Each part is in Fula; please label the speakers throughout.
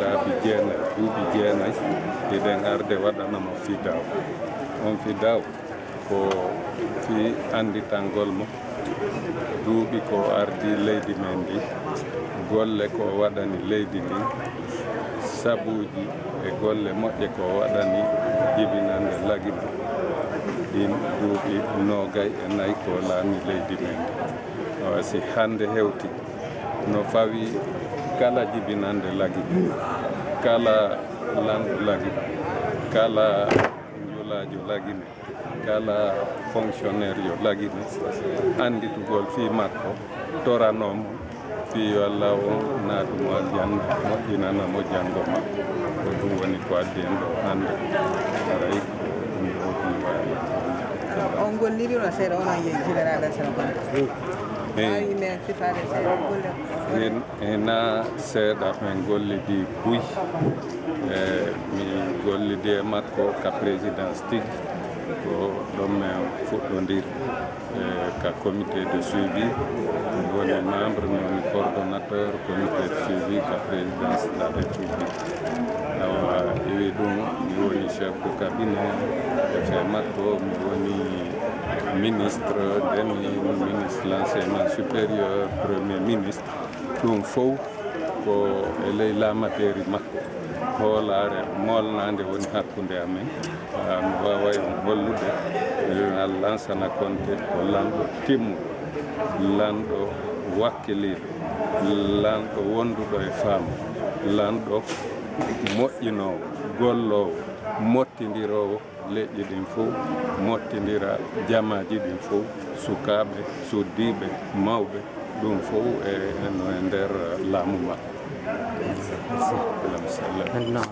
Speaker 1: laabi jeenayi duuɓi jeenayi eɗen arde waɗanamo fidaw on fidaw ko fi annditangol mo duuɓi ko ardi leydi men ndi golle ko waɗani leydi ndi sabuji e golle moƴƴe ko waɗani jibinande lagi ma ɗin duuɓi noogay e nayyi ko laami leydi men ndi. Si hannde hewti. No fawi kala jibinande lagi. Kala landu lagi. Kala julajo lagine kala fonctionnaire yo lagine anditugol fi makko. Toranomo fi walla o naatumo aljanna moƴƴinanamo janggo makko ko ɗum woni ko addi en ɗo hande aray
Speaker 2: on gollirino seeɗa onon yehi asana awime sifade seeɗa
Speaker 1: min gollidi buy e mi gollidi e makko ka présidence tigui ko ɗon min fuɗɗodiri e ka comité de suivi. Mi woni membre mi woni coordonnateur comité de suivi ka présidence de la république. Awa iwi ɗum mi woni chef de cabinet e fe makko mi woni ministre demi ministre l' enseignement supérieur premier ministre. Ɗum fof ko e ley laamateri makko. Hoolare molnade woni hakkude amen. Ah, mi wawa on hollude journal lansana conté ko lanɗo timmuɗo lanɗo wakkiliɗo lanɗo wonduɗo e faamu lanɗo moƴƴinowo gollowo mottidirowo leƴƴi ɗin fof mottidira jamaji ɗin fof sukaɓe suddiɓe mawɓe ɗum fof e no e nder laamu makko
Speaker 3: Maintenant.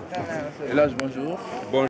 Speaker 4: Hélas, bonjour.
Speaker 1: Bon.